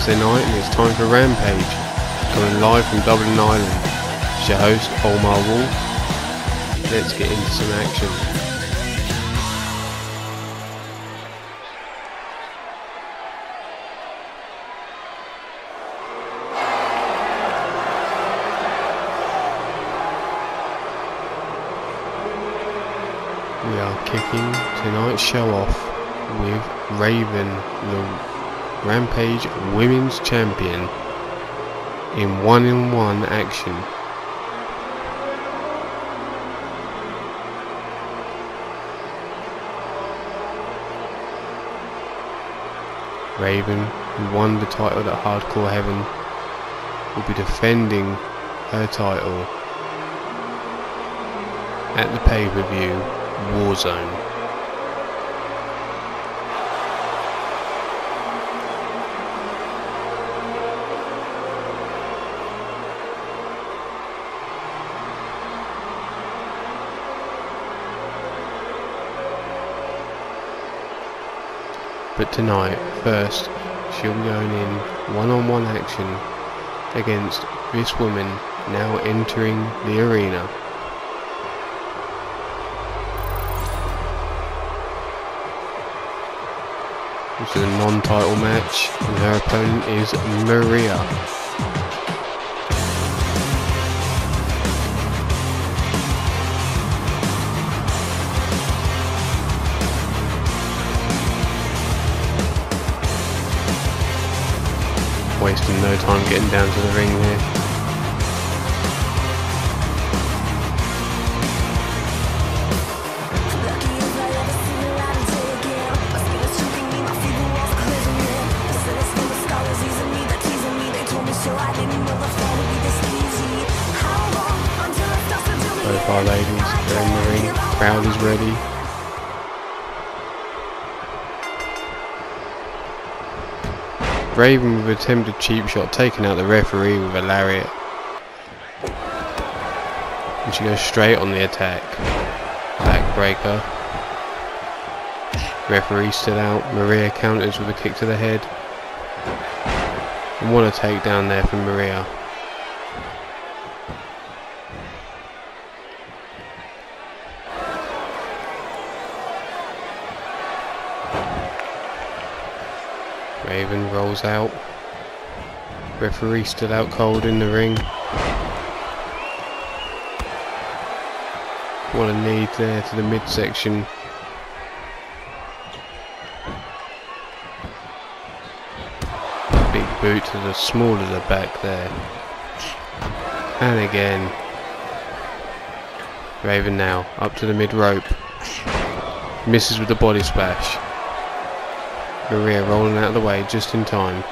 Thursday night and it's time for Rampage. Coming live from Dublin, Ireland. It's your host, Ulmar Wolf. Let's get into some action. we are kicking tonight's show off with Raven, the Rampage Women's Champion, in one-on-one action. Raven, who won the title at Hardcore Heaven, will be defending her title at the pay-per-view Warzone. But tonight, first, she'll be going in one-on-one -on -one action against this woman now entering the arena. This is a non-title match, and her opponent is Maria. Wasting no time getting down to the ring here. our ladies. They're in the ring. Crowd is ready. Raven with attempted cheap shot, taking out the referee with a lariat. And she goes straight on the attack. Backbreaker. Referee still out. Maria counters with a kick to the head. And what a takedown there from Maria. Out. Referee still out cold in the ring. What a need there to the midsection. Big boot to the small of the back there. And again. Raven now up to the mid rope. Misses with the body splash. Maria rolling out of the way just in time.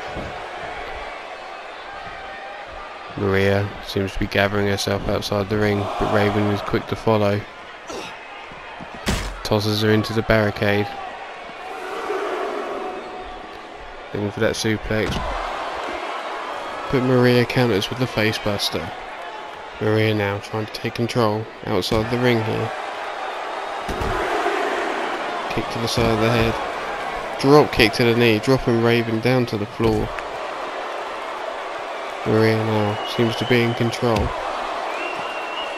Maria seems to be gathering herself outside the ring, but Raven is quick to follow. Tosses her into the barricade. Looking for that suplex. But Maria counters with the facebuster. Maria now trying to take control outside the ring here. Kick to the side of the head. Drop kick to the knee, dropping Raven down to the floor. Maria now seems to be in control.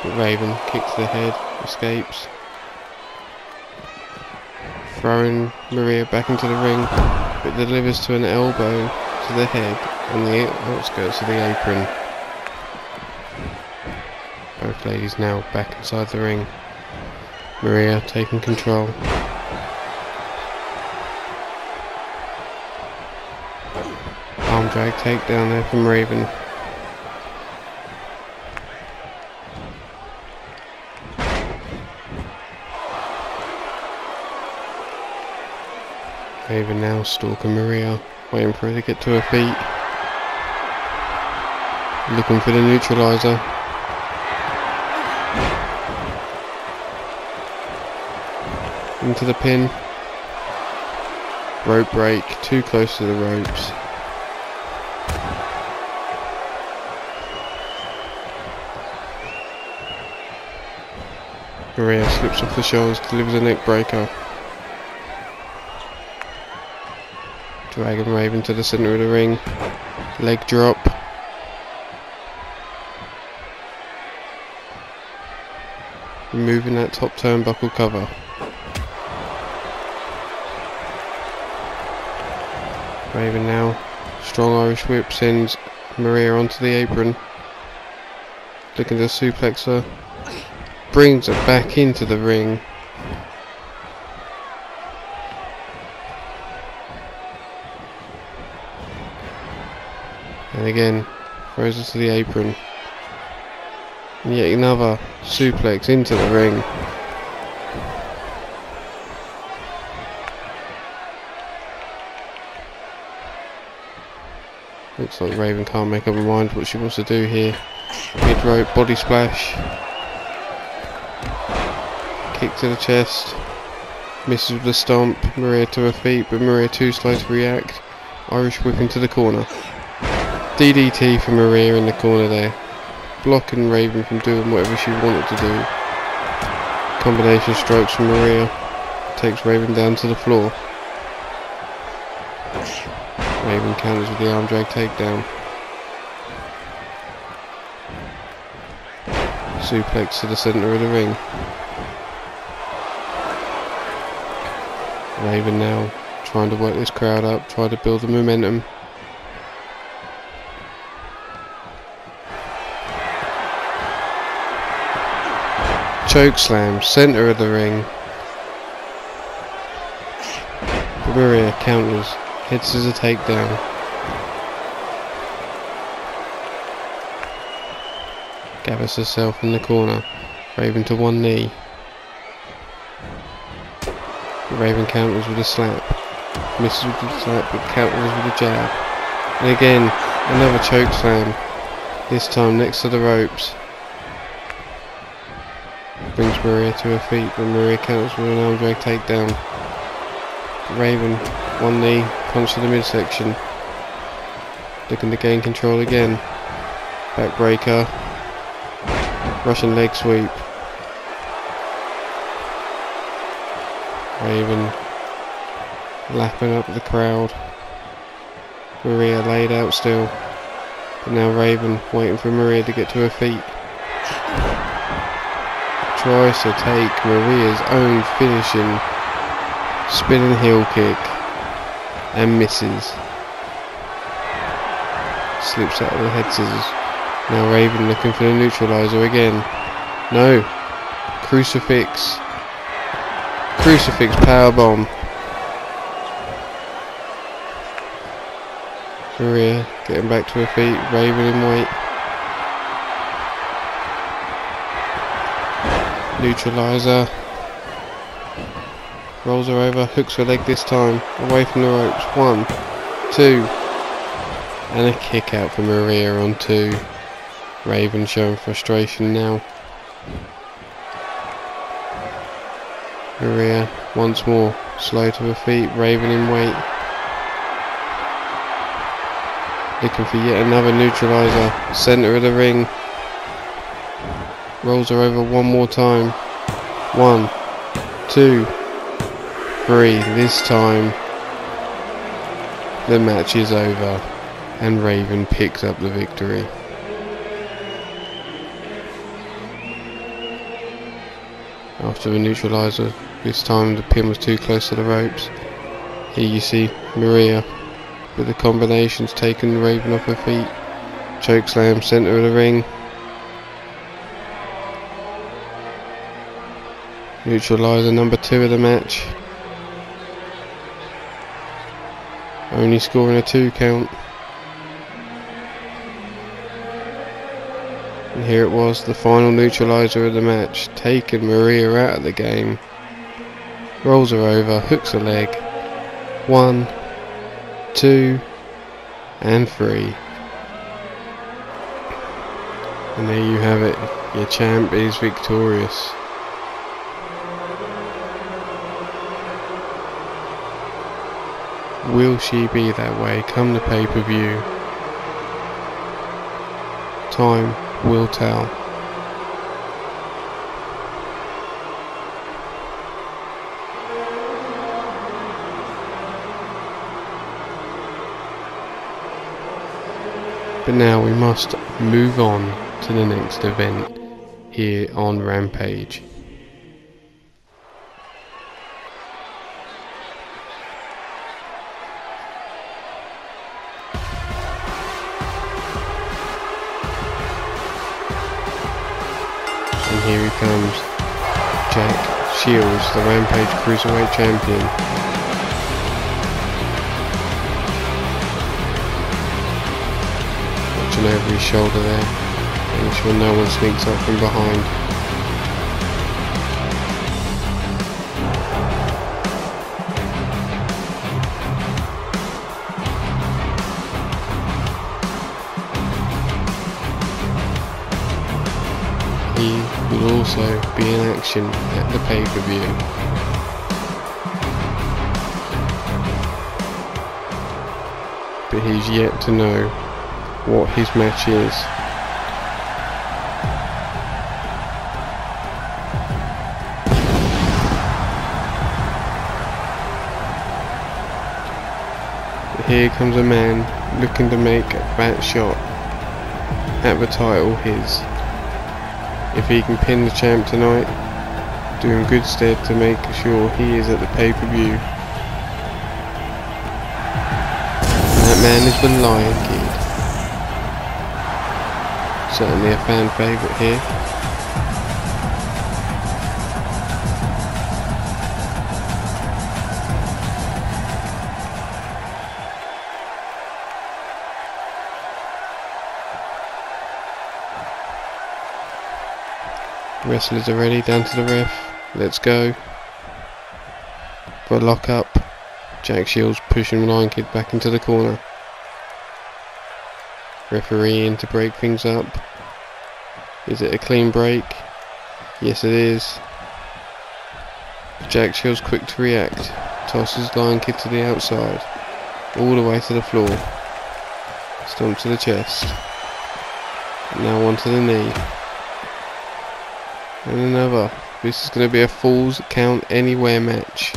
But Raven kicks the head, escapes. Throwing Maria back into the ring, but delivers to an elbow to the head on the oh, outskirts of the apron. Both ladies now back inside the ring. Maria taking control. Drag takedown there from Raven. Raven now stalking Maria, waiting for her to get to her feet. Looking for the neutralizer. Into the pin. Rope break, too close to the ropes. Maria slips off the shoulders, delivers a neck breaker. Dragon Raven to the centre of the ring. Leg drop. Removing that top turnbuckle cover. Raven now. Strong Irish whip sends Maria onto the apron. Looking to suplex her. Brings her back into the ring. And again, throws her to the apron. And yet another suplex into the ring. Looks like Raven can't make up her mind what she wants to do here. Mid rope body splash. Kick to the chest. Misses with the stomp. Maria to her feet, but Maria too slow to react. Irish whip into the corner. DDT for Maria in the corner there. Blocking Raven from doing whatever she wanted to do. Combination strikes from Maria. Takes Raven down to the floor. Raven counters with the arm drag takedown. Suplex to the centre of the ring. Raven now trying to work this crowd up, try to build the momentum. Choke slam, centre of the ring. Maria counters, hits as a takedown. Gathers herself in the corner, Raven to one knee. Raven counters with a slap, misses with the slap but counters with a jab. And again, another choke slam, this time next to the ropes. Brings Maria to her feet, but Maria counters with an arm drag takedown. Raven, one knee, punch to the midsection. Looking to gain control again. Backbreaker. Russian leg sweep. Raven lapping up the crowd. Maria laid out still. But now Raven waiting for Maria to get to her feet tries to take Maria's own finishing spinning heel kick and misses. Slips out of the head scissors. Now Raven looking for the neutralizer again. No. Crucifix. Crucifix power bomb. Maria getting back to her feet. Raven in wait. Neutralizer. Rolls her over, hooks her leg this time, away from the ropes. One, two, and a kick out for Maria on two. Raven showing frustration now. Once more, slow to her feet, Raven in wait. Looking for yet another neutralizer. Centre of the ring. Rolls her over one more time. One, two, three. This time the match is over and Raven picks up the victory. After the neutralizer, this time the pin was too close to the ropes. Here you see Maria with the combinations taking Raven off her feet. Chokeslam, centre of the ring. Neutralizer number two of the match. Only scoring a two count. And here it was, the final neutralizer of the match, taking Maria out of the game. Rolls her over, hooks her leg. One, two, and three. And there you have it, your champ is victorious. Will she be that way come the pay-per-view? Time will tell. But now we must move on to the next event here on Rampage. And here he comes, Jack Shields, the Rampage Cruiserweight Champion. Over his shoulder there, making sure no one sneaks up from behind. He will also be in action at the pay-per-view. but he's yet to know what his match is. Here comes a man looking to make a fat shot at the title his. If he can pin the champ tonight, doing good stead to make sure he is at the pay-per-view. That man the Lion Kid certainly a fan favourite here. Wrestlers are ready, down to the ref. Let's go. For a lock up. Jack Shields pushing Lion Kid back into the corner. Referee in to break things up. Is it a clean break? Yes it is. Jack Shields quick to react. Tosses Lion Kid to the outside. All the way to the floor. Stomp to the chest. Now onto the knee. And another. This is going to be a Falls Count Anywhere match.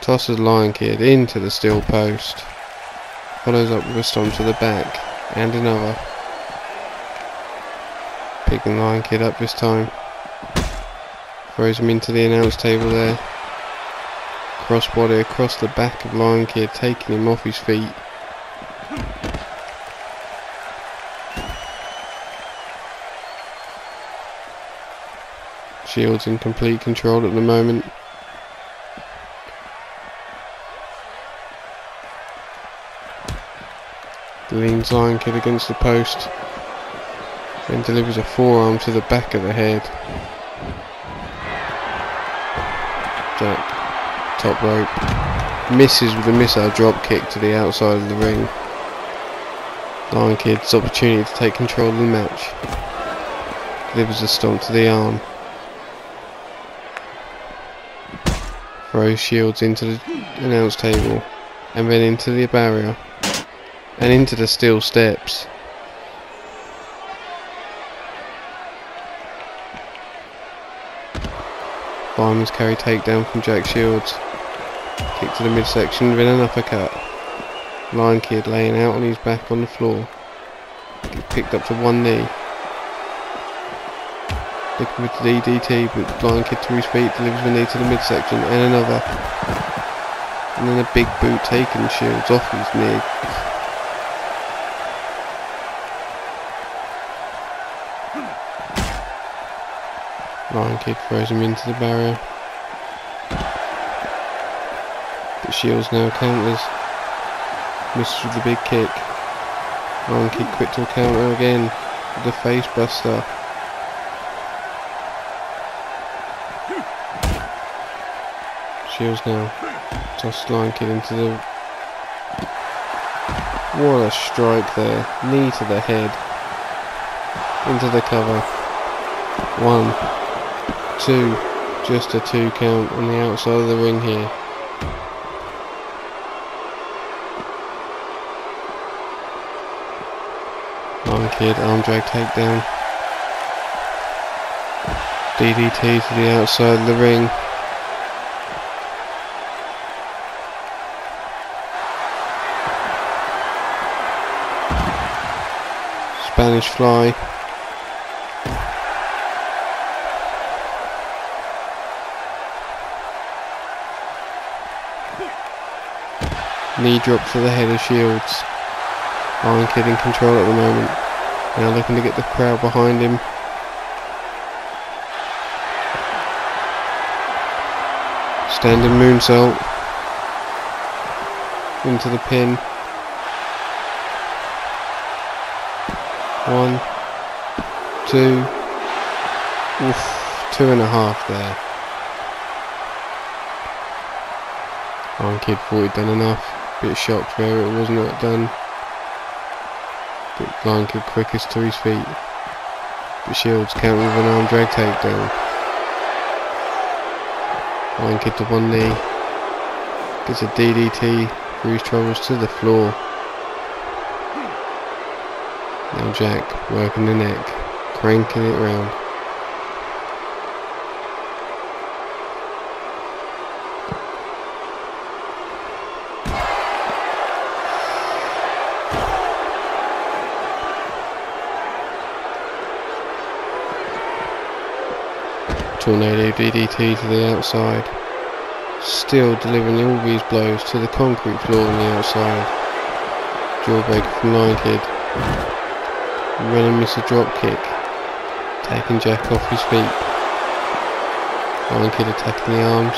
Tosses Lion Kid into the steel post. Follows up with a stomp to the back. And another. Picking Lion Kid up this time. Throws him into the announce table there. Crossbody across the back of Lion Kid, taking him off his feet. Shields in complete control at the moment. Leans Lion Kid against the post. Then delivers a forearm to the back of the head. Jack, top rope. Misses with a missile drop kick to the outside of the ring. Lion Kid's opportunity to take control of the match. Delivers a stomp to the arm. Throws Shields into the announce table. And then into the barrier. And into the steel steps. Fireman's carry takedown from Jack Shields. Kick to the midsection, then an uppercut. Lion Kid laying out on his back on the floor. Picked up to one knee. Looking with the DDT, but Lion Kid to his feet, delivers the knee to the midsection, and another. And then a big boot taking Shields off his knee. Lion Kid throws him into the barrier. Shields now counters. Misses with the big kick. Lion Kid quick to counter again the face buster. Shields now tosses Lion Kid into the what a strike there. Knee to the head. Into the cover. One, two. Just a two count on the outside of the ring here. Lion Kid, arm drag takedown. DDT to the outside of the ring. Spanish fly. Knee drop to the head of Shields. Lion Kid in control at the moment. Now looking to get the crowd behind him. Standing moonsault. Into the pin. One. Two. Oof. Two and a half there. Lion Kid thought he'd done enough. Bit shocked there, it was not done. But Kid quickest to his feet. But Shields counter with an arm drag takedown. Kid to one knee. Gets a DDT through his troubles to the floor. Now Jack working the neck, cranking it round. Tornado DDT to the outside. Still delivering all these blows to the concrete floor on the outside. Jawbreaker from Kid. Run and miss a drop kick. Taking Jack off his feet. Lion Kid attacking the arms.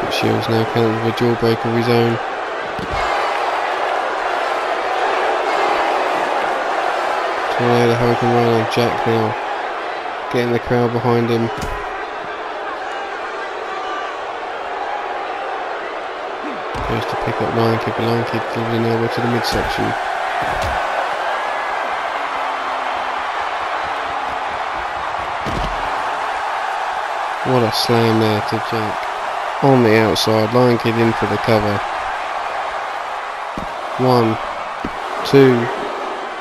But Shields now countered with a jawbreaker of his own. Tornado Hurricane on Jack now getting the crowd behind him. Goes to pick up Lion Kid gives an elbow to the midsection. What a slam there to Jack. On the outside, Lion Kid in for the cover. One, two,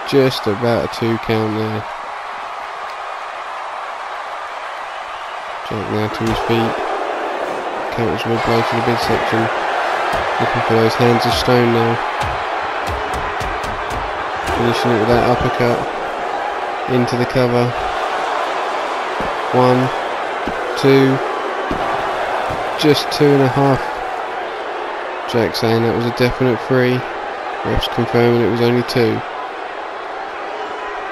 just about a two count there. Jack now to his feet. Counters with blow to the midsection. Looking for those hands of stone now. Finishing it with that uppercut. Into the cover. One, two, just two and a half. Jack saying that was a definite three. Refs confirming it was only two.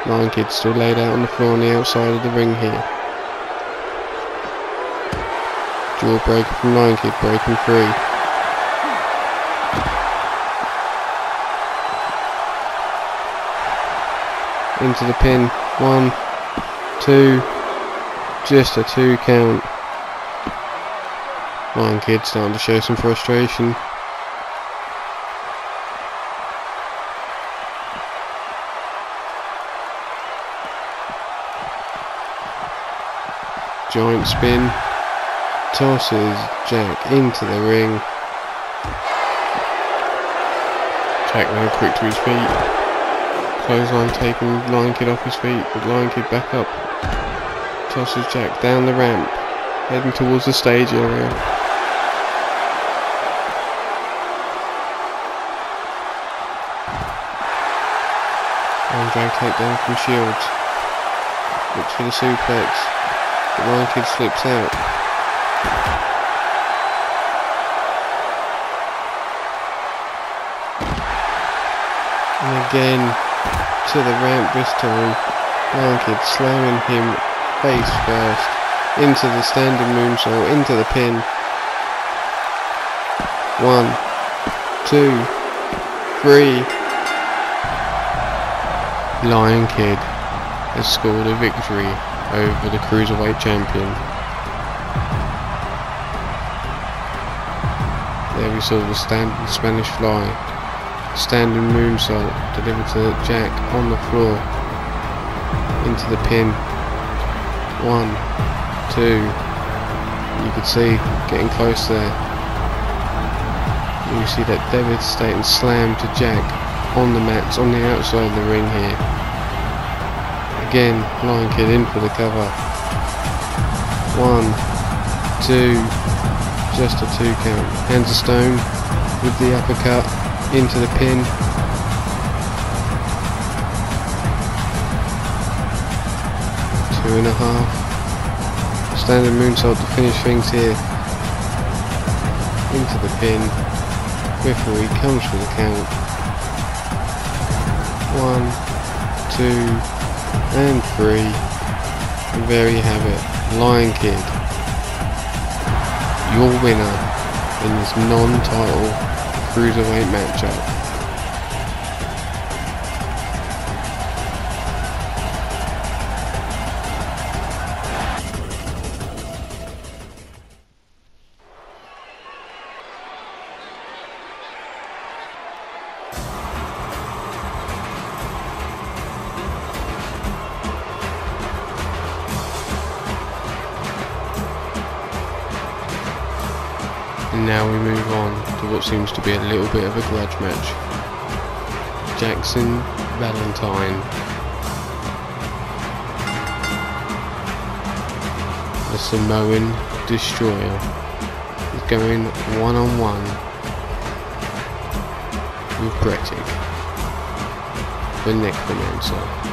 Lion Kid still laid out on the floor on the outside of the ring here. Jawbreaker from Lion Kid breaking free. Into the pin. One, two, just a two count. Lion Kid starting to show some frustration. Giant spin tosses Jack into the ring. Jack now quick to his feet. Clothesline taking Lion Kid off his feet, but Lion Kid back up. Tosses Jack down the ramp, heading towards the stage area. Arm drag takedown from Shields. Looks for the suplex. But Lion Kid slips out. And again to the ramp this time. Kid slamming him face first into the standing moonsault, into the pin. One, two, three. Lion Kid has scored a victory over the Cruiserweight Champion. There we saw the standing Spanish fly. Standing moonsault delivered to Jack on the floor. Into the pin. One, two. You could see getting close there. You see that devastating slam to Jack on the mats on the outside of the ring here. Again, Lion Kid in for the cover. One, two, just a two count. Hands of stone with the uppercut into the pin. Two and a half. Standard moonsault to finish things here. Into the pin. Referee comes for the count. One, two, and three. And there you have it. Lion Kid. Your winner in this non-title cruiserweight matchup. Little bit of a grudge match. Jackson Valentine. The Samoan Destroyer is going one on one with Brettig, the Necromancer.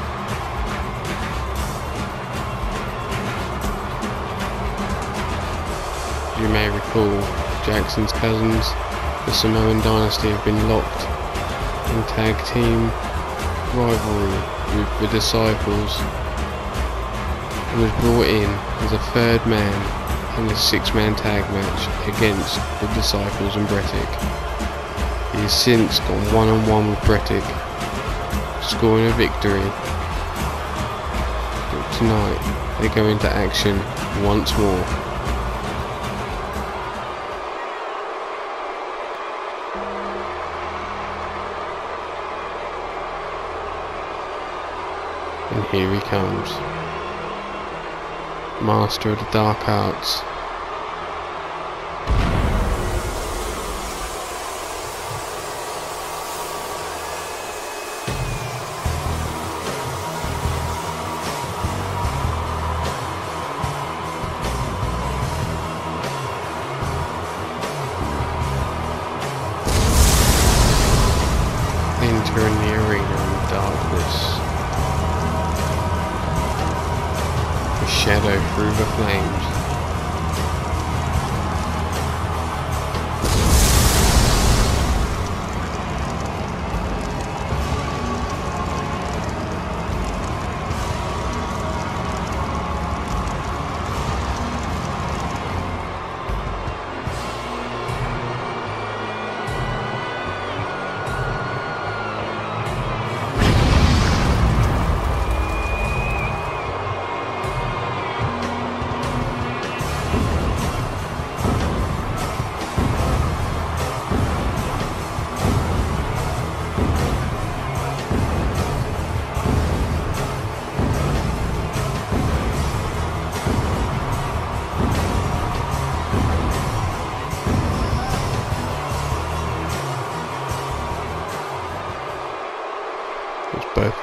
you may recall, Jackson's cousins, the Samoan dynasty, have been locked in tag team rivalry with the Disciples. He was brought in as a third man in a six-man tag match against the Disciples and Brettig. He has since gone one-on-one with Brettig, scoring a victory. But tonight, they go into action once more. Here he comes. Master of the Dark Arts.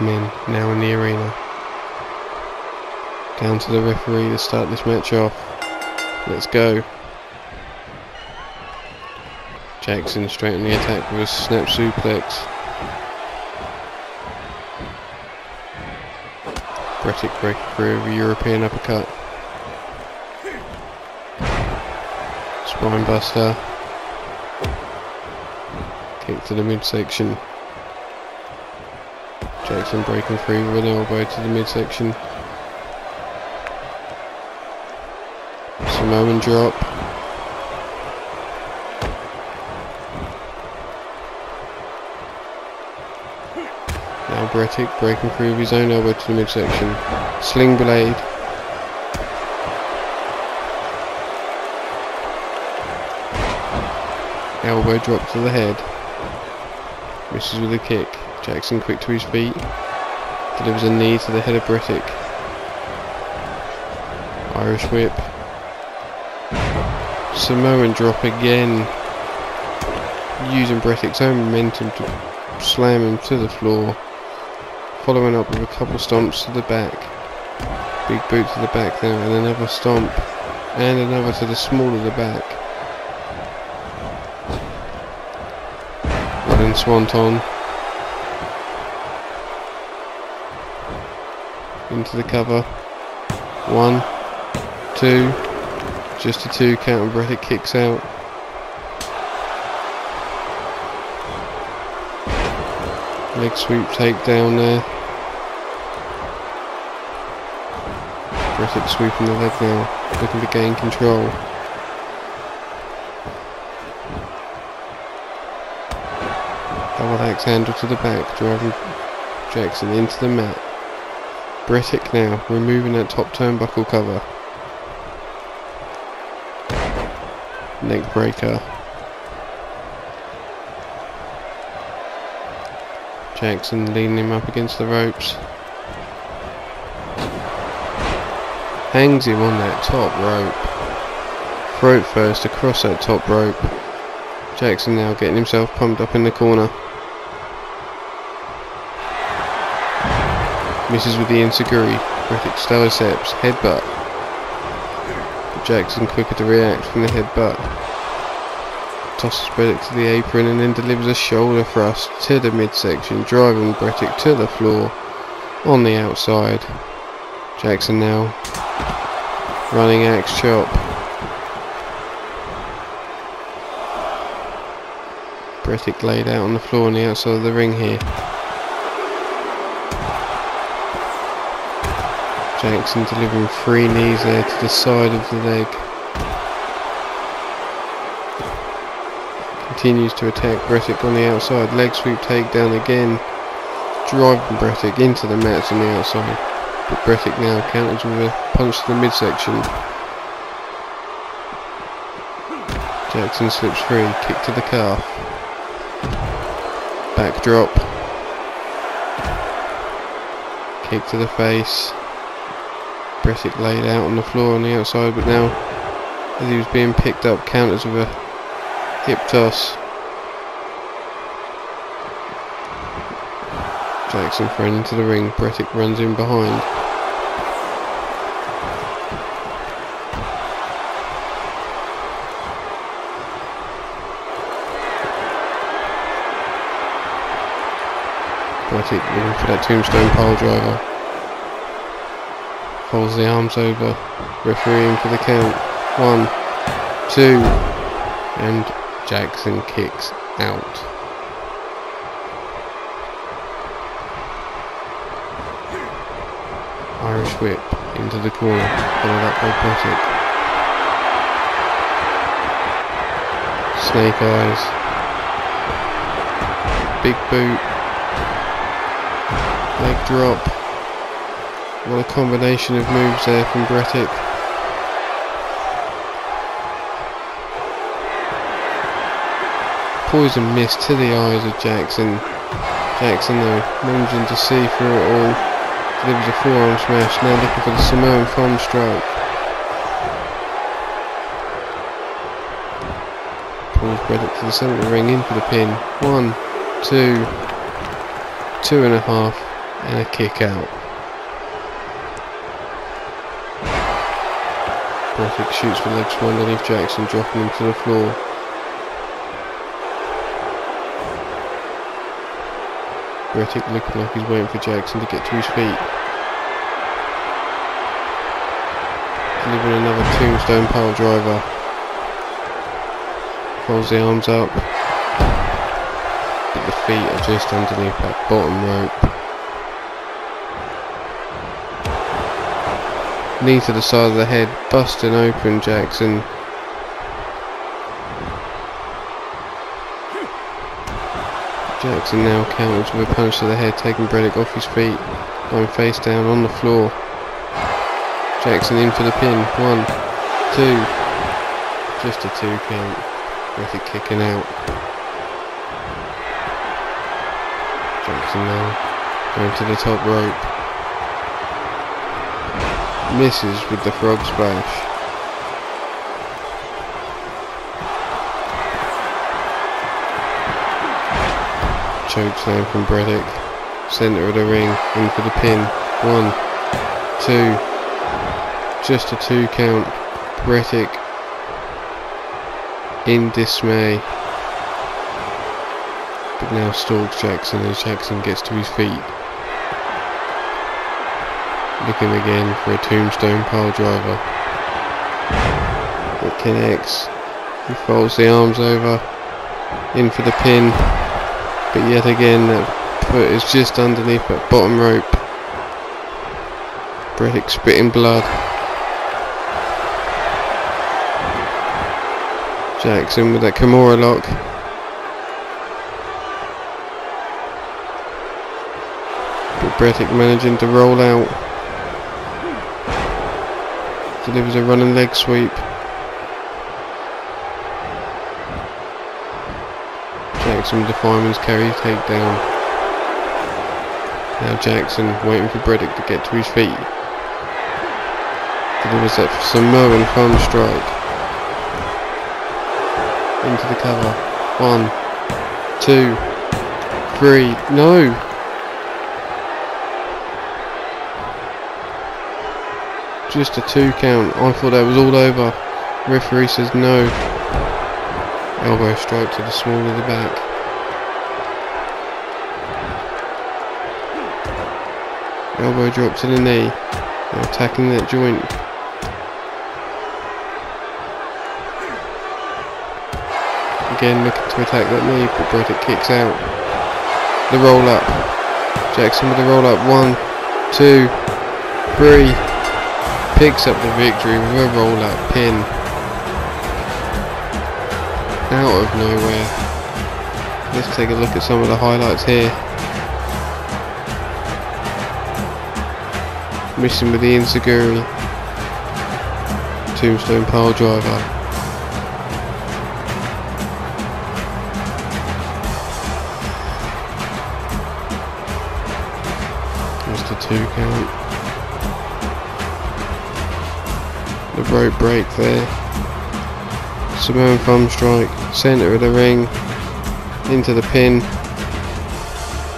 Men now in the arena. Down to the referee to start this match off. Let's go. Jackson straight on the attack with a snap suplex. Brettic break through a European uppercut. Spine buster. Kick to the midsection. Jackson breaking free with an elbow to the midsection. Samoan drop. Now Brettic breaking through with his own elbow to the midsection. Sling blade. Elbow drop to the head. Misses with a kick. Jackson quick to his feet. Delivers a knee to the head of Brettic. Irish whip. Samoan drop again. Using Brettic's own momentum to slam him to the floor. Following up with a couple stomps to the back. Big boot to the back there and another stomp. And another to the small of the back. Running swanton. Into the cover. One, two, just a two count and Brettick kicks out. Leg sweep takedown there. Brettick sweeping the leg now, looking to gain control. Double axe handle to the back, driving Jackson into the mat. Brettick now, removing that top turnbuckle cover. Neck breaker. Jackson leaning him up against the ropes. Hangs him on that top rope. Throat first across that top rope. Jackson now getting himself pumped up in the corner. Misses with the Enzuigiri. Brettick Steliceps. Headbutt. Jackson quicker to react from the headbutt. Tosses Brettick to the apron and then delivers a shoulder thrust to the midsection, driving Brettick to the floor on the outside. Jackson now running axe chop. Brettick laid out on the floor on the outside of the ring here. Jackson delivering three knees there to the side of the leg. Continues to attack Brettick on the outside. Leg sweep takedown again. Driving Brettick into the mats on the outside. But Brettick now counters with a punch to the midsection. Jackson slips free. Kick to the calf. Backdrop. Kick to the face. Brettick laid out on the floor on the outside, but now, as he was being picked up, counters with a hip toss. Jackson thrown into the ring, Brettick runs in behind. Brettick looking for that tombstone pile driver. Pulls the arms over, refereeing for the count. One, two, and Jackson kicks out. Irish whip into the corner, followed up by Brettick. Snake eyes. Big boot. Leg drop. What a combination of moves there from Brettick. Poison mist to the eyes of Jackson. Jackson though, managing to see through it all. Delivers a forearm smash, now looking for the Samoan thumb stroke. Pulls Brettick to the centre of the ring in for the pin. One, two, two and a half, and a kick out. Brettick shoots the legs from underneath Jackson, dropping him to the floor. Brettick looking like he's waiting for Jackson to get to his feet. Delivering another tombstone pile driver. Folds the arms up. But the feet are just underneath that bottom rope. Knee to the side of the head, busting open Jackson. Jackson now counters with a punch to the head, taking Brettick off his feet, going face down on the floor. Jackson in for the pin. One, two, just a two count. Brettick kicking out. Jackson now going to the top rope misses with the frog splash. Chokeslam from Brettick. Centre of the ring, in for the pin. One, two, just a two count. Brettick in dismay. But now stalks Jackson as Jackson gets to his feet. Looking again for a tombstone pile driver. It connects. He folds the arms over. In for the pin. But yet again that foot is just underneath that bottom rope. Brettick spitting blood. Jackson with that Kimura lock. But Brettick managing to roll out. Delivers a running leg sweep. Jackson with the fireman's carry takedown. Now Jackson waiting for Brettick to get to his feet. Delivers that Samoan thumb strike. Into the cover. One, two, three. No! Just a two count. I thought that was all over. Referee says no. Elbow strike to the small of the back. Elbow drop to the knee. Attacking that joint. Again looking to attack that knee, but Brettick kicks out. The roll up. Jackson with the roll up. One, two, three picks up the victory with a roll-up pin. Out of nowhere. Let's take a look at some of the highlights here. Missing with the Enzuigiri. Tombstone pile driver. Just two count. Rope break there. Samoan thumb strike, centre of the ring, into the pin.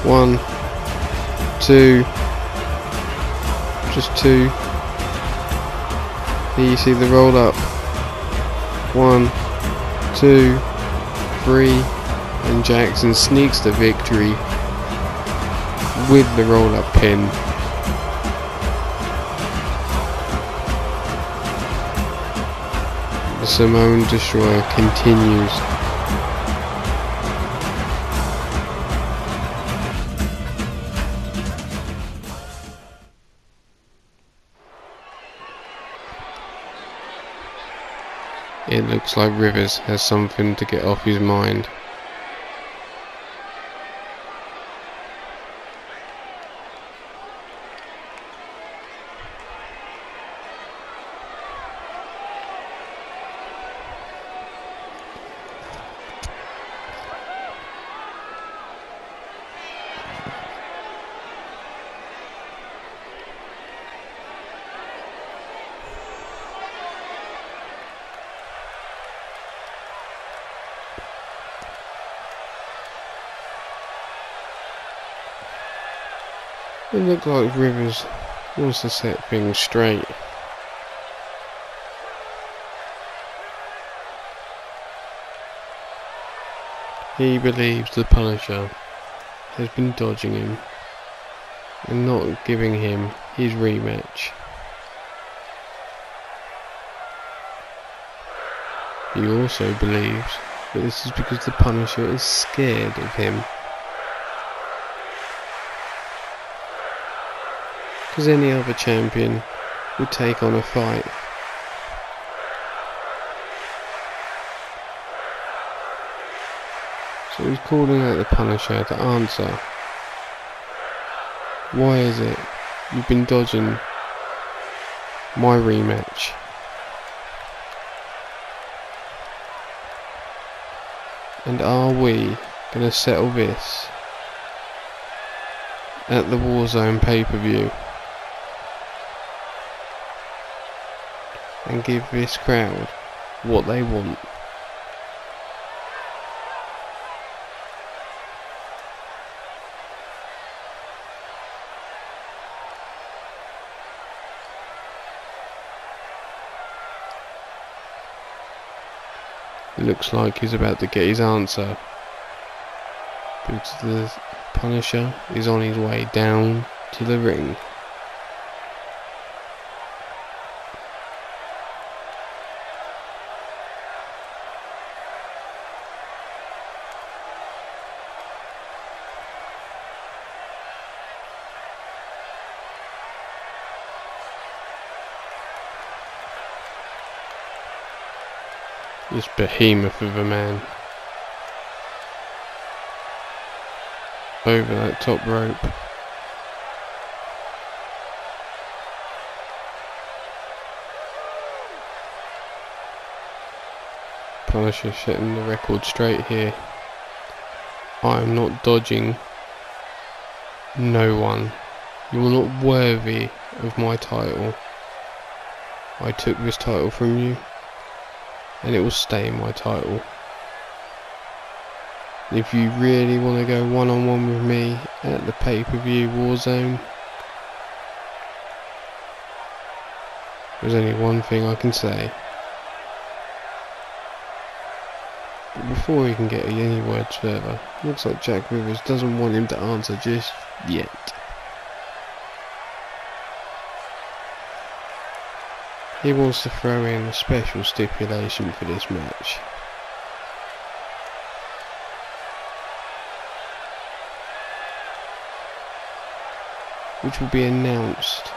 One, two, just two. Here you see the roll up. One, two, three, and Jackson sneaks the victory with the roll up pin. Samoan Destroyer continues. It looks like Rivers has something to get off his mind. It looked like Rivers wants to set things straight. He believes the Punisher has been dodging him and not giving him his rematch. He also believes that this is because the Punisher is scared of him. Because any other champion would take on a fight. So he's calling out the Punisher to answer. Why is it you've been dodging my rematch? And are we going to settle this at the Warzone pay-per-view? And give this crowd what they want. It looks like he's about to get his answer. Because the Punisher is on his way down to the ring. This behemoth of a man. Over that top rope. Punisher setting the record straight here. I am not dodging no one. You are not worthy of my title. I took this title from you, and it will stay in my title. If you really want to go one on one with me at the pay per view Warzone, there's only one thing I can say. But before he can get any words further, looks like Jack Rivers doesn't want him to answer just yet. He wants to throw in a special stipulation for this match. Which will be announced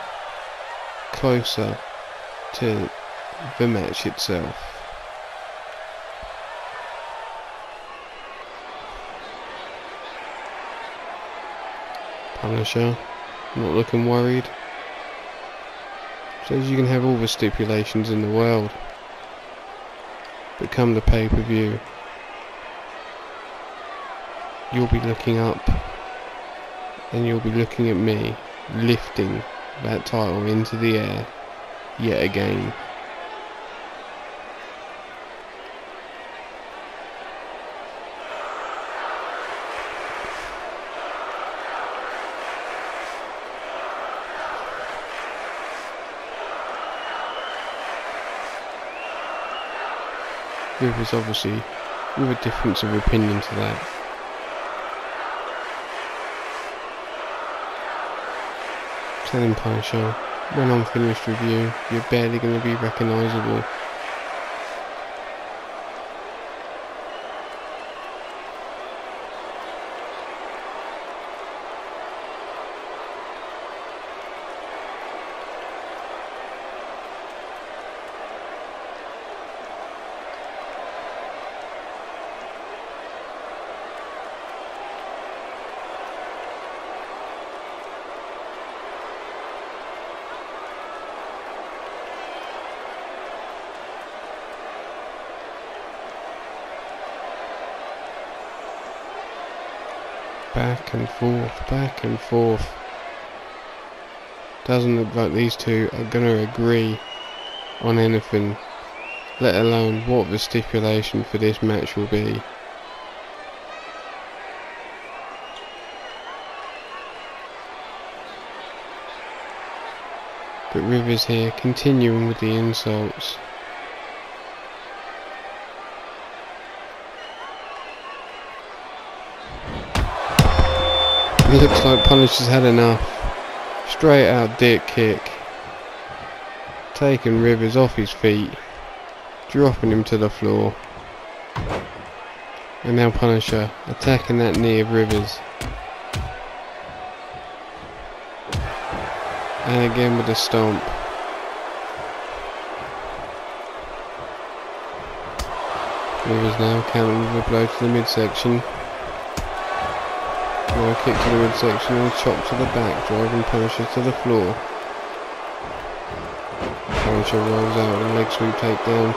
closer to the match itself. Punisher, not looking worried. Says you can have all the stipulations in the world. But come the pay-per-view, you'll be looking up and you'll be looking at me lifting that title into the air yet again. Rivers obviously with a difference of opinion to that. Telling Punisher, when I'm finished with you, you're barely going to be recognisable. back and forth, back and forth. Doesn't look like these two are going to agree on anything, let alone what the stipulation for this match will be. But Rivers here continuing with the insults. Looks like Punisher's had enough. Straight out dick kick. Taking Rivers off his feet. Dropping him to the floor. And now Punisher attacking that knee of Rivers. And again with a stomp. Rivers now counting with a blow to the midsection. Now kick to the midsection and a chop to the back, driving Punisher to the floor. Punisher rolls out and leg sweep takedown.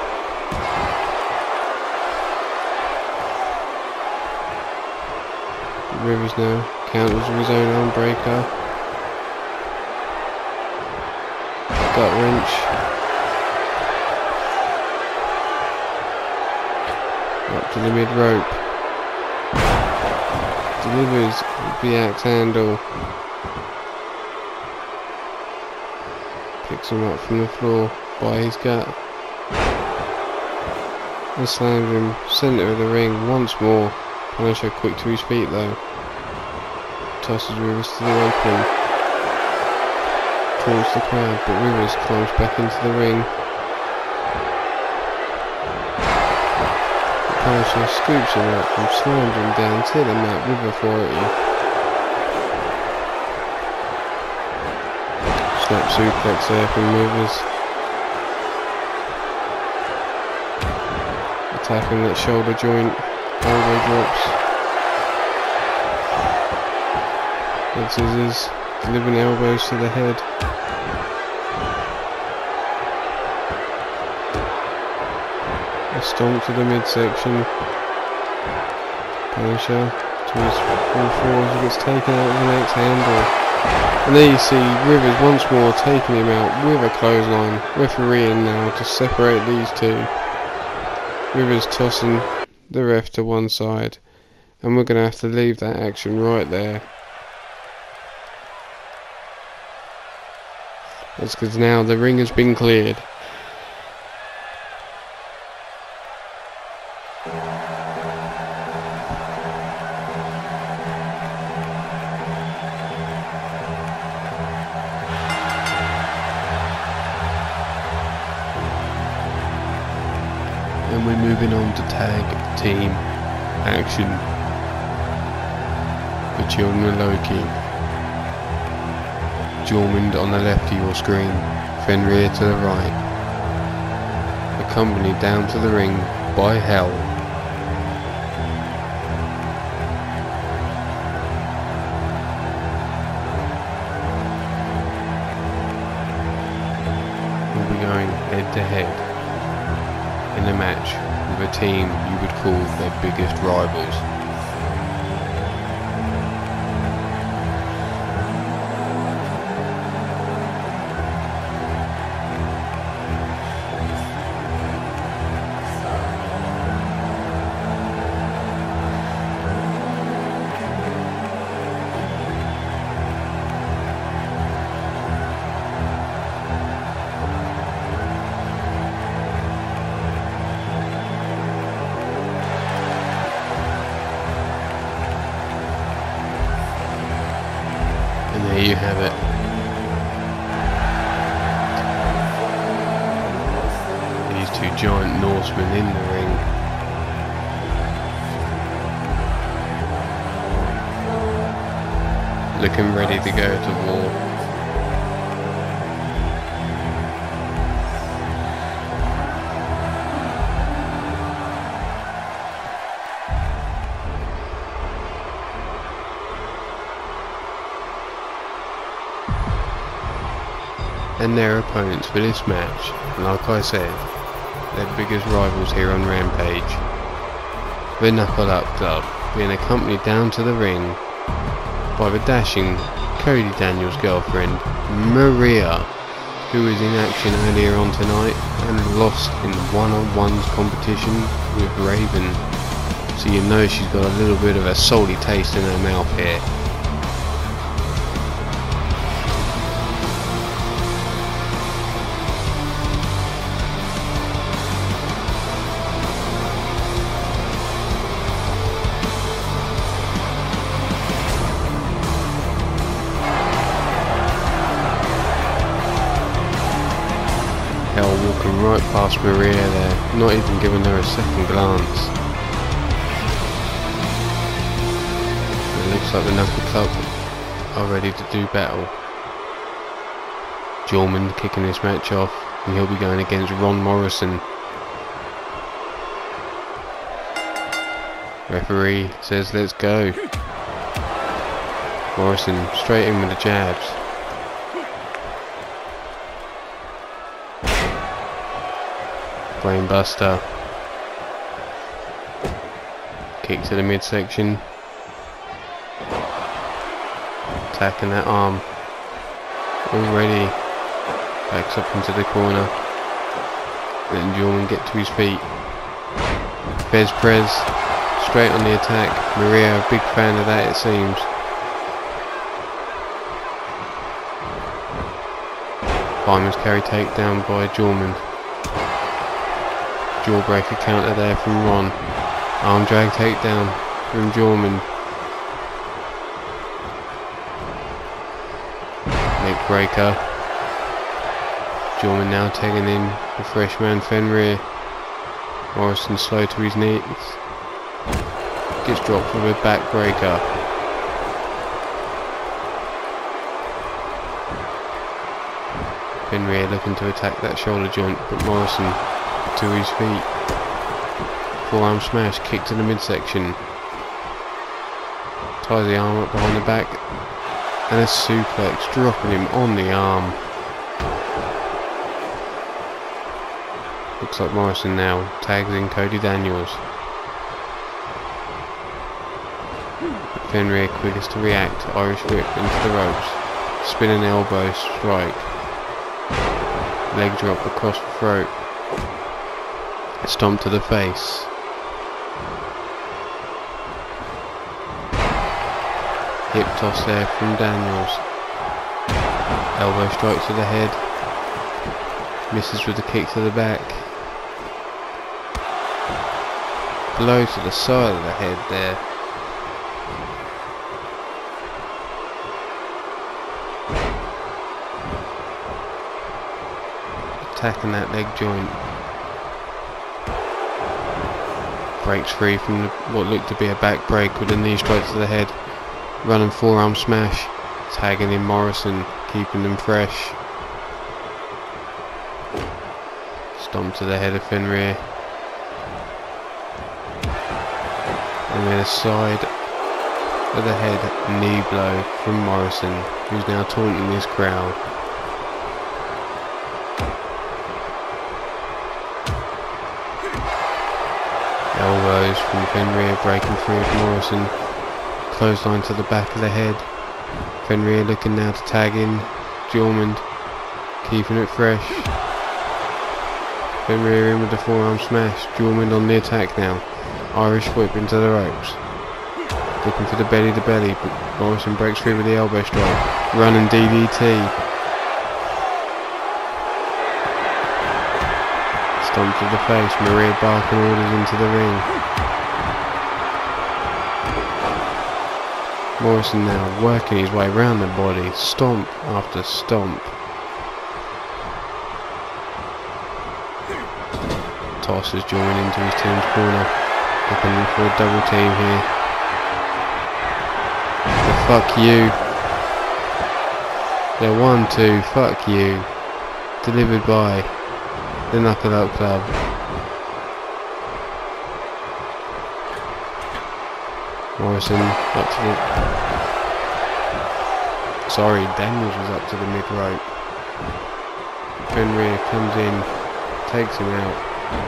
Rivers now counters with his own arm breaker. Gut wrench. Up to the mid rope delivers axe handle. Picks him up from the floor by his gut. And slams him centre of the ring once more. Punisher quick to his feet though. Tosses Rivers to the apron. Calls the crowd, but Rivers climbs back into the ring. Punisher scoops him up slams him down to the mat with authority. Snap suplex from Rivers. Attacking that shoulder joint. Elbow drops. Head scissors. Delivering elbows to the head. A stomp to the midsection. Punisher to his full fours gets taken out with an axe handle. And there you see Rivers once more taking him out with a clothesline, refereeing now to separate these two. Rivers tossing the ref to one side, and we're going to have to leave that action right there. That's because now the ring has been cleared. Screen, Fenrir to the right, accompanied down to the ring by Hell. We'll be going head to head in a match with a team you would call their biggest rivals. Norsemen in the ring. Looking ready to go to war. and their opponents for this match, like I said, their biggest rivals here on Rampage. The Knuckle Up Club being accompanied down to the ring by the dashing Cody Daniels' girlfriend, Maria, who was in action earlier on tonight and lost in one-on-ones competition with Raven. So you know she's got a little bit of a salty taste in her mouth here. Maria there, not even giving her a second glance. It looks like the Knuckle Club are ready to do battle. Jormund kicking this match off, and he'll be going against Ron Morrison. Referee says let's go. Morrison straight in with the jabs. Brainbuster. Kick to the midsection. Attacking that arm. Already. Backs up into the corner. Letting Jorman get to his feet. Fez Prez. Straight on the attack. Maria, a big fan of that it seems. Fireman's carry takedown by Jorman. Jawbreaker counter there from Ron. Arm drag takedown from Jorman. Neck breaker. Jorman now taking in the freshman Fenrir. Morrison slow to his knees. Gets dropped with a back breaker. Fenrir looking to attack that shoulder joint, but Morrison to his feet. Forearm smash, kick to the midsection. Ties the arm up behind the back. And a suplex, dropping him on the arm. Looks like Morrison now tags in Cody Daniels. Fenrir quickest to react, Irish whip into the ropes. Spinning elbow strike. Leg drop across the throat. Stomp to the face. Hip toss there from Daniels. Elbow strike to the head. Misses with the kick to the back. Blow to the side of the head there. Attacking that leg joint. Breaks free from the, what looked to be a back break with a knee strike to the head. Running forearm smash. Tagging in Morrison, keeping them fresh. Stomp to the head of Fenrir. And then a side of the head knee blow from Morrison, who's now taunting this crowd. From Fenrir breaking free of Morrison. Clothesline to the back of the head. Fenrir looking now to tag in Jormund, keeping it fresh. Fenrir in with the forearm smash. Jormund on the attack now. Irish whip into the ropes. Looking for the belly to belly, but Morrison breaks free with the elbow strike. Running DDT. Stomp to the face. Maria barking orders into the ring. Morrison now working his way around the body, stomp after stomp. Toss Tosses joining into his team's corner, looking for a double team here. The fuck you. The one, two, fuck you. Delivered by the Knuckle Up Club. Morrison up to the... Sorry, Daniels was up to the mid rope. Fenrir comes in, takes him out.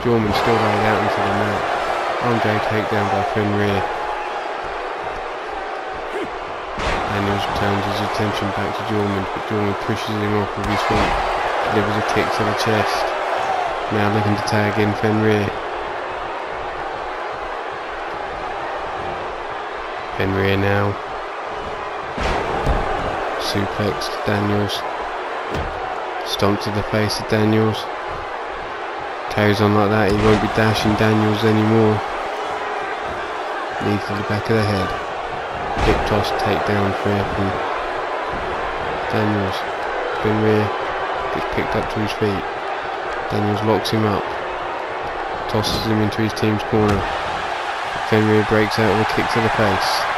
Jorman still laid out into the mat. Andre takedown by Fenrir. Daniels turns his attention back to Jorman, but Jorman pushes him off with his feet. Delivers a kick to the chest. Now looking to tag in Fenrir. Fenrir now. Suplex to Daniels. Stomp to the face of Daniels. Carries on like that, he won't be dashing Daniels anymore. Knee to the back of the head. Hip toss takedown fair from Daniels. Fenrir gets picked up to his feet. Daniels locks him up. Tosses him into his team's corner. Fenrir breaks out with a kick to the face.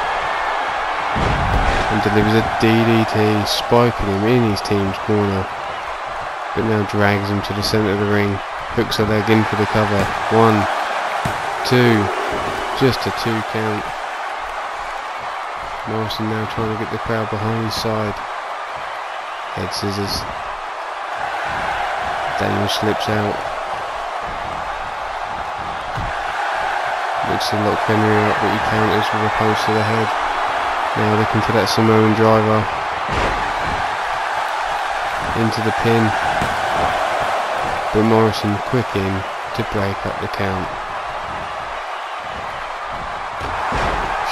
And delivers a DDT, spiking him in his team's corner. But now drags him to the centre of the ring. Hooks a leg in for the cover. One, two, just a two count. Morrison now trying to get the crowd behind his side. Head scissors. Daniel slips out. Looks to lock Fenrir up, but he counters with a post to the head. Now looking for that Samoan driver. Into the pin. But Morrison quick in to break up the count.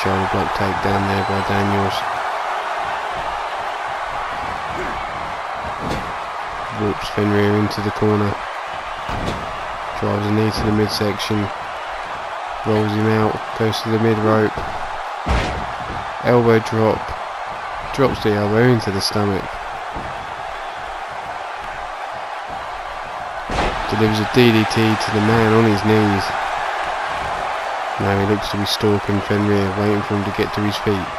Shoulder block takedown there by Daniels. Warps Fenrir into the corner. Drives a knee to the midsection. Rolls him out. Goes to the mid rope. Elbow drop. Drops the elbow into the stomach. Delivers a DDT to the man on his knees. Now he looks to be stalking Fenrir, waiting for him to get to his feet.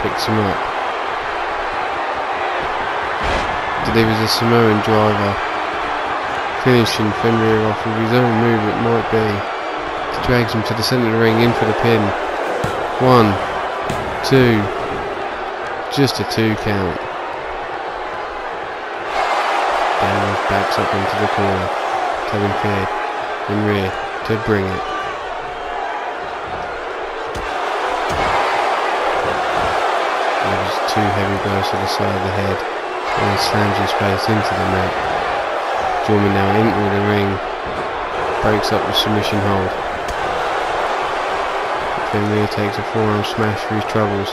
Picks him up. Delivers a Samoan driver. finishing Fenrir off with his own move it might be. Drags him to the centre of the ring in for the pin. One, two, just a two count. Daniels backs up into the corner, telling Fed in rear to bring it. Gives two heavy blows to the side of the head and slams his face into the mat. Jorman now entering the ring, breaks up the submission hold. Fenrir takes a forearm smash for his troubles.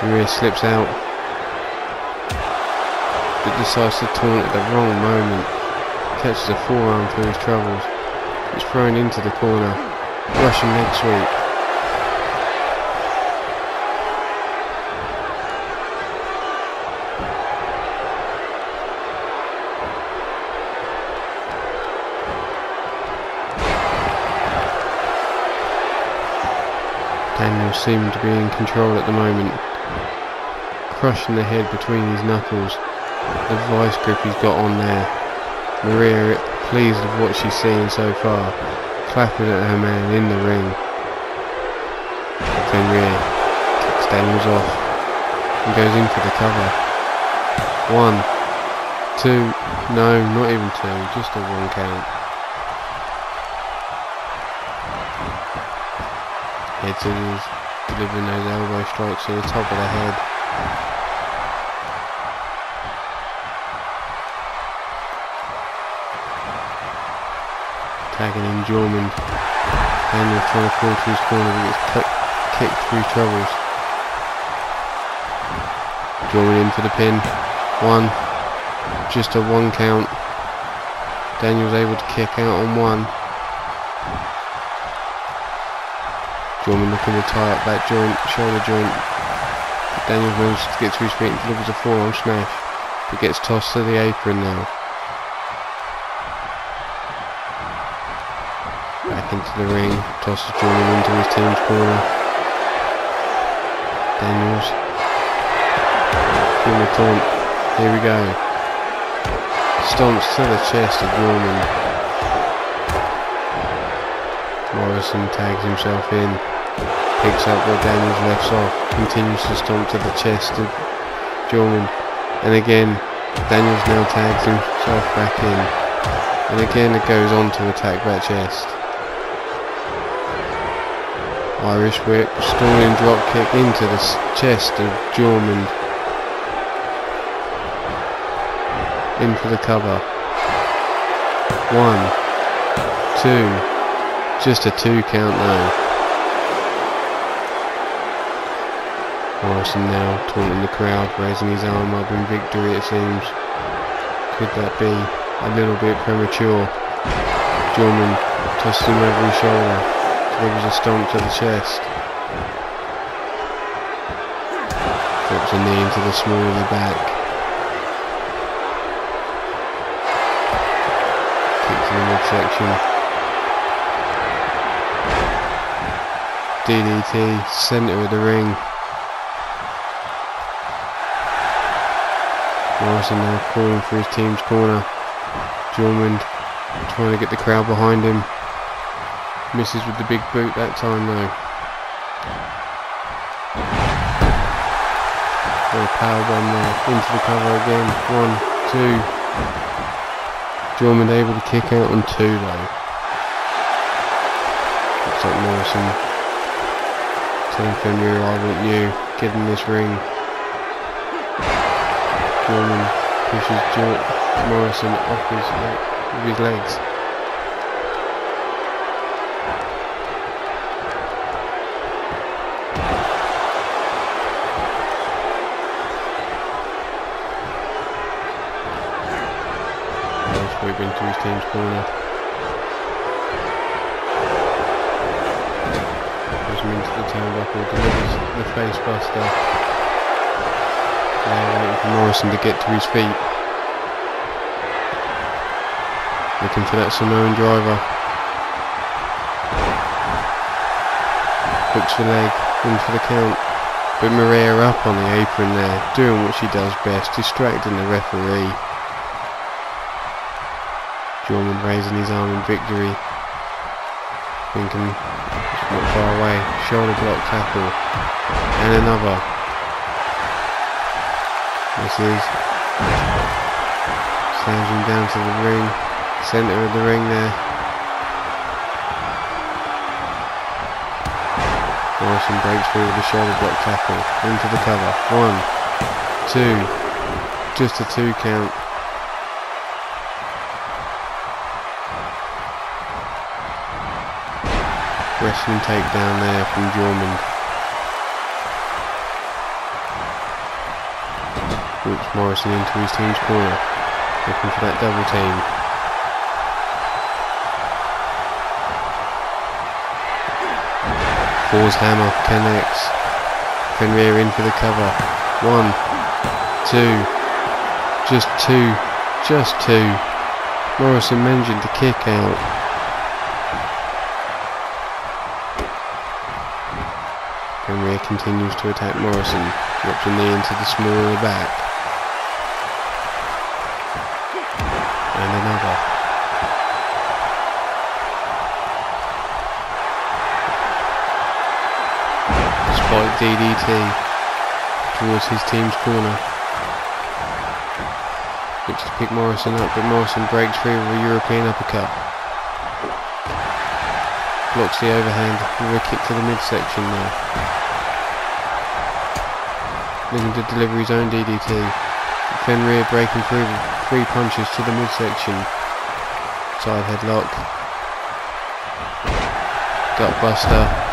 Fenrir slips out, but decides to taunt at the wrong moment. Catches a forearm for his troubles. He's thrown into the corner. Russian leg sweep. Seemed to be in control at the moment, crushing the head between his knuckles. The vice grip he's got on there. Maria, pleased with what she's seen so far, clapping at her man in the ring. Fenrir kicks Daniels off and goes in for the cover. One, two, no, not even two, just a one count. Head scissors, delivering those elbow strikes to the top of the head. Tagging in Jorman. Daniel trying to fall to his corner but gets cut, kicked through troubles. Jorman in for the pin. One. Just a one count. Daniel's able to kick out on one. Jorman looking to tie up that joint, shoulder joint. Daniel manages to get to his feet and delivers a forearm smash, but gets tossed to the apron now. Back into the ring, tosses Jorman into his team's corner. Daniels. The taunt. Here we go. Stomps to the chest of Jorman. Morrison tags himself in, picks up where Daniels left off, continues to stomp to the chest of Jorman, and again Daniels now tags himself back in, and again it goes on to attack that chest. Irish whip, stalling drop kick into the chest of Jormund. In for the cover. One, two, just a two count now. Morrison now taunting the crowd, raising his arm up in victory it seems. Could that be a little bit premature? Jorman tosses him over his shoulder, delivers a stomp to the chest. Drops a knee into the small of the back. Kicks in the midsection. DDT, centre of the ring. Morrison now uh, calling for his team's corner. Jormund trying to get the crowd behind him. Misses with the big boot that time though. A power bomb there into the cover again. One, two. Jormund able to kick out on two though. Looks like Morrison Telling Fenrir, I want you. Get in this ring. Jorman pushes jo Morrison off his, with his legs. Sweep into his team's corner. him into the turnbuckle, delivers the face Now waiting for Morrison to get to his feet. Looking for that Samoan driver. Hooks the leg, in for the count. But Maria up on the apron there, doing what she does best, distracting the referee. Jorman raising his arm in victory. Thinking not far away. Shoulder block tackle. And another. This is slams him down to the ring. Centre of the ring there. Morrison breaks through with a shoulder block tackle. Into the cover. One, two, just a two count. Wrestling takedown there from Jormund. Whips Morrison into his team's corner. Looking for that double team. Fours hammer connects. Fenrir in for the cover. One, two, just two, just two. Morrison managing to kick out. Fenrir continues to attack Morrison, drops a knee into the small of the back. DDT towards his team's corner. Looks to pick Morrison up, but Morrison breaks free with a European uppercut. Blocks the overhand with a kick to the midsection now. Looking to deliver his own DDT. Fenrir breaking through with three punches to the midsection. Side headlock. Gut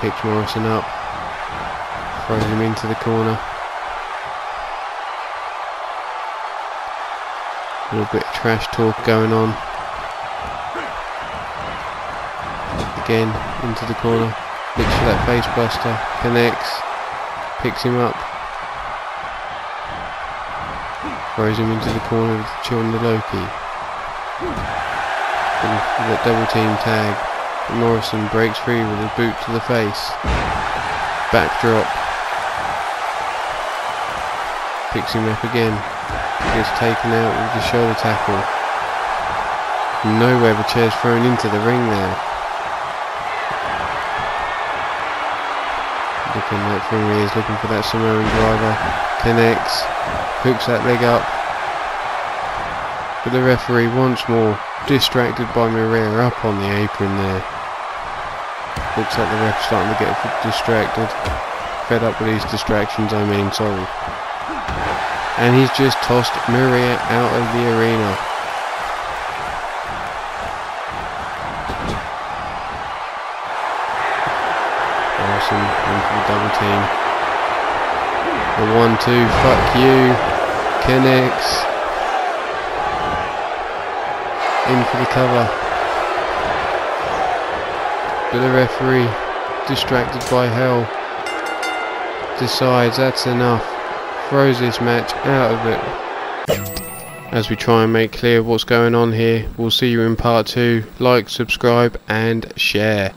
picks Morrison up. Throws him into the corner. A little bit of trash talk going on. Again, into the corner. Looks for that face buster. Connects. Picks him up. Throws him into the corner with Chilton Loki. And that double team tag. Morrison breaks free with a boot to the face. Backdrop. Picks him up again gets taken out with the shoulder tackle. nowhere the chair's thrown into the ring there. Looking like Fenrir is looking for that Samoan driver. Connects. Hooks that leg up. But the referee once more distracted by Maria up on the apron there. Looks like the ref starting to get distracted. Fed up with these distractions I mean, sorry and he's just tossed Maria out of the arena. Awesome, in for the double team. The one two, fuck you, connects. In for the cover. But the referee, distracted by hell, decides that's enough throws this match out of it. As we try and make clear what's going on here, we'll see you in part 2. Like, subscribe and share.